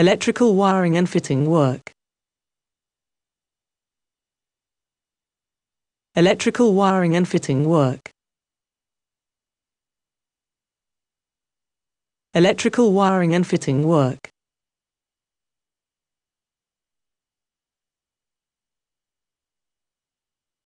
Electrical wiring and fitting work. Electrical wiring and fitting work. Electrical wiring and fitting work.